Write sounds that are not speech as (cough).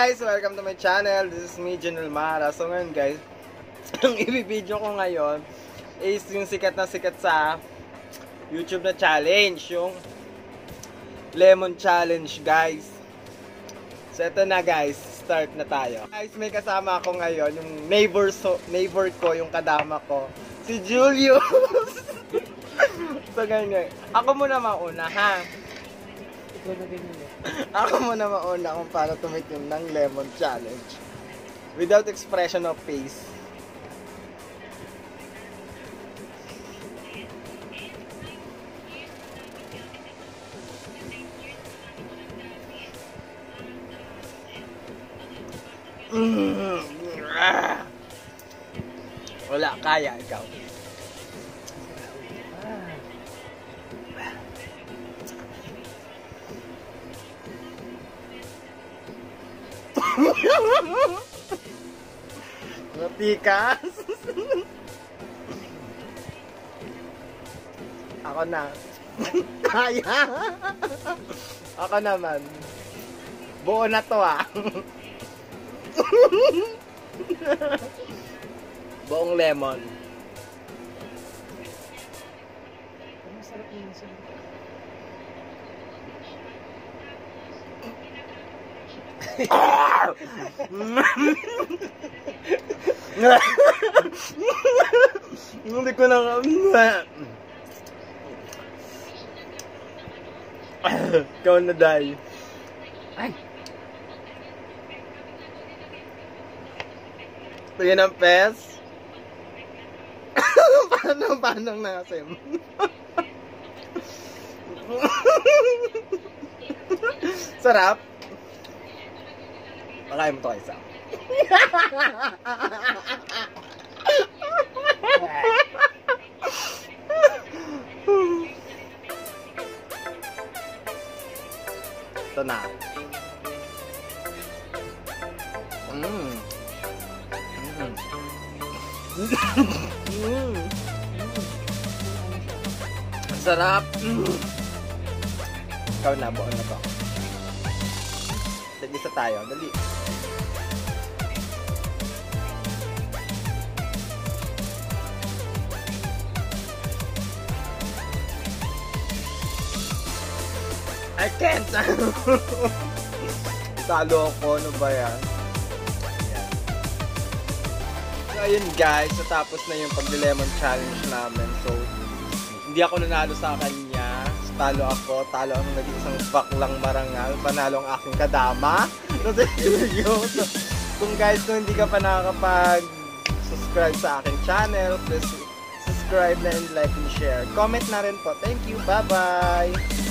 Guys, welcome to my channel. This is me, General Mara. So ngayon guys, (clears throat) ang ibibideo ko ngayon is yung sikat na sikat sa YouTube na challenge. Yung Lemon Challenge guys. So ito na guys, start na tayo. Guys, may kasama ako ngayon, yung neighbor, so, neighbor ko, yung kadama ko, si Julius. (laughs) so ganyan. Ako muna mauna ha. Ako muna mauna kung paano tumikim ng lemon challenge. Without expression of face. Wala, kaya ikaw. Matikas. Ako na. Kaya. Ako naman. Buo na to ah. Buong lemon. Masarap yun siya. Hindi ko na Ikaw na dahil. Ay! Tingin ang pes. (laughs) paano, paano nasim? (laughs) Sarap. Pakain mo to isa. (laughs) Ito na. Mm. Mm. Sarap. Mm. Ikaw na, buo na to. Dali sa tayo. Dali. I can't! (laughs) Talo ako. Ano ba yan? So, ayun guys. Natapos na yung pag-lemon challenge namin. So, hindi ako nanalo sa kanya. So, talo ako. Talo ang naging isang baklang marangal. Panalo ang aking kadama. (laughs) Kasi yun. So, kung guys, kung hindi ka pa nakakapag subscribe sa aking channel, please subscribe and like and share. Comment na rin po. Thank you. Bye-bye!